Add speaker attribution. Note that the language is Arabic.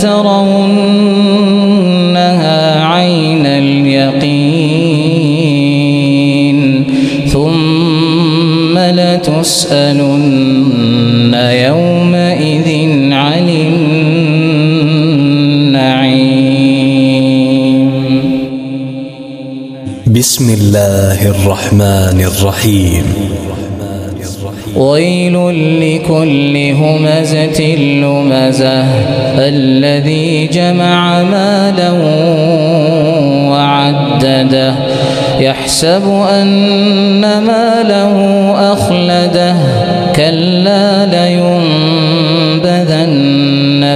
Speaker 1: لترونها عين اليقين ثم لتسألن يومئذ عن النعيم.
Speaker 2: بسم الله الرحمن الرحيم.
Speaker 1: ويل لكل همزة لمزة الذي جمع مالا وعدده. يحسب أن ماله أخلده. كلا لينبذن